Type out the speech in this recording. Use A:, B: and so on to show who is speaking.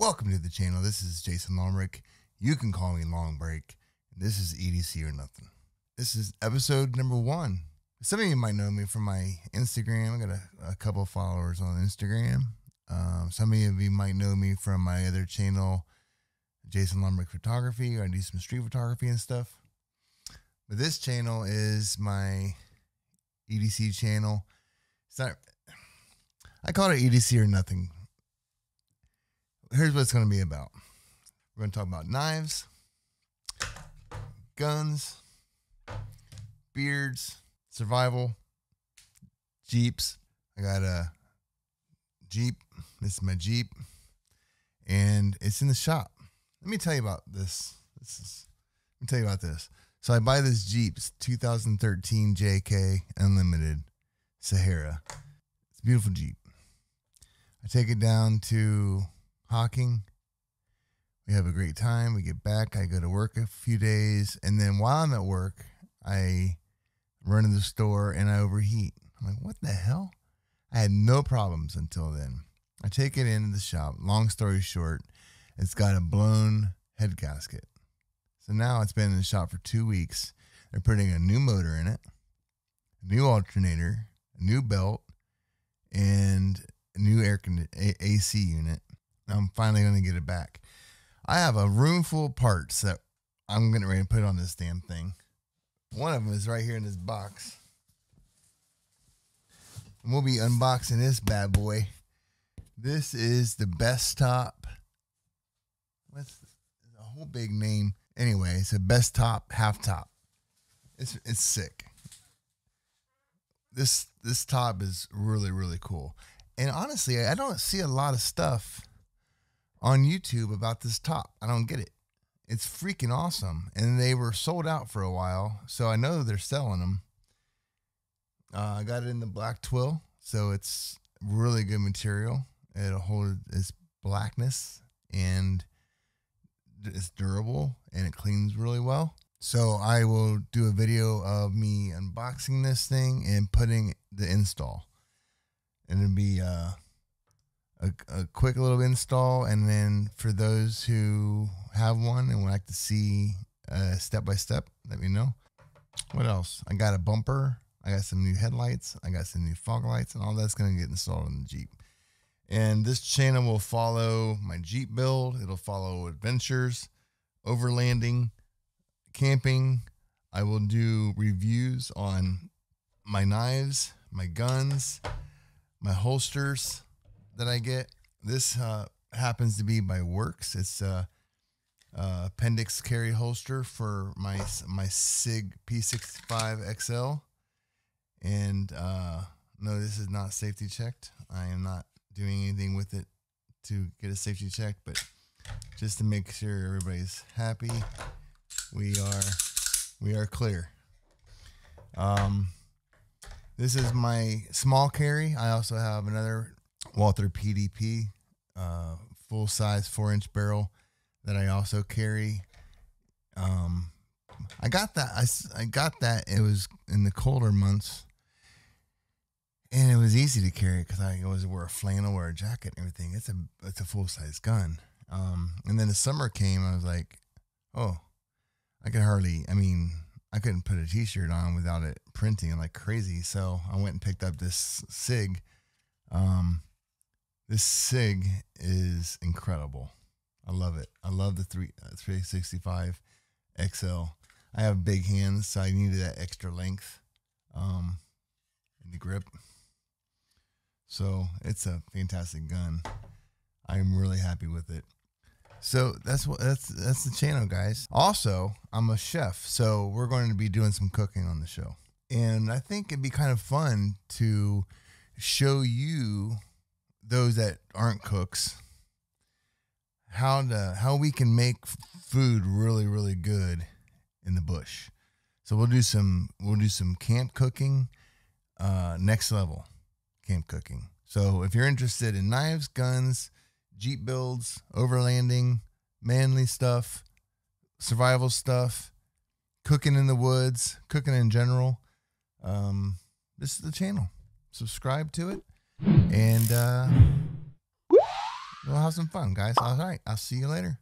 A: Welcome to the channel. This is Jason Lomrick. You can call me Long Break. This is EDC or nothing. This is episode number one. Some of you might know me from my Instagram. I got a, a couple followers on Instagram. Um, some of you might know me from my other channel, Jason Lomrick Photography. I do some street photography and stuff. But this channel is my EDC channel. It's not. I call it EDC or nothing. Here's what it's going to be about. We're going to talk about knives, guns, beards, survival, jeeps. I got a jeep. This is my jeep, and it's in the shop. Let me tell you about this. This is. Let me tell you about this. So I buy this Jeep. It's 2013 JK Unlimited Sahara. It's a beautiful Jeep. I take it down to Hocking. We have a great time. We get back. I go to work a few days. And then while I'm at work, I run to the store and I overheat. I'm like, what the hell? I had no problems until then. I take it into the shop. Long story short, it's got a blown head gasket. So now it's been in the shop for two weeks. They're putting a new motor in it, a new alternator, a new belt, and a new air con- AC unit. I'm finally going to get it back. I have a room full of parts that I'm getting ready to put on this damn thing. One of them is right here in this box. And we'll be unboxing this bad boy. This is the Bestop. What's a whole big name? Anyway, it's a Bestop half top. It's it's sick. This this top is really really cool. And honestly, I don't see a lot of stuff on YouTube about this top. I don't get it. It's freaking awesome. And they were sold out for a while. So I know they're selling them. Uh, I got it in the black twill. So it's really good material. It'll hold its blackness and it's durable and it cleans really well. So I will do a video of me unboxing this thing and putting the install. And it'll be uh a, a quick little install, and then for those who have one and would like to see uh, step by step, let me know. What else? I got a bumper. I got some new headlights. I got some new fog lights, and all that's going to get installed in the Jeep. And this channel will follow my Jeep build. It'll follow adventures, overlanding, camping. I will do reviews on my knives, my guns, my holsters, that I get. This uh, happens to be by Works. It's a, a appendix carry holster for my my Sig P65 XL. And uh, no, this is not safety checked. I am not doing anything with it to get a safety check, but just to make sure everybody's happy, we are we are clear. Um, this is my small carry. I also have another Walther PDP, uh, full size four inch barrel that I also carry. Um, I got that. I, I got that. It was in the colder months, and it was easy to carry because I always wear a flannel or a jacket and everything. It's a it's a full size gun. Um, and then the summer came. I was like, oh, I could hardly. I mean, I couldn't put a t shirt on without it printing like crazy. So I went and picked up this Sig. Um, this Sig is incredible. I love it. I love the three, uh, 365 XL. I have big hands, so I needed that extra length um, in the grip. So it's a fantastic gun. I'm really happy with it. So that's what that's that's the channel, guys. Also, I'm a chef, so we're going to be doing some cooking on the show, and I think it'd be kind of fun to show you those that aren't cooks how to how we can make food really really good in the bush. So we'll do some we'll do some camp cooking, uh, next level camp cooking. So if you're interested in knives, guns, jeep builds, overlanding, manly stuff, survival stuff, cooking in the woods, cooking in general, um, this is the channel. Subscribe to it and uh, We'll have some fun, guys. All right. I'll see you later.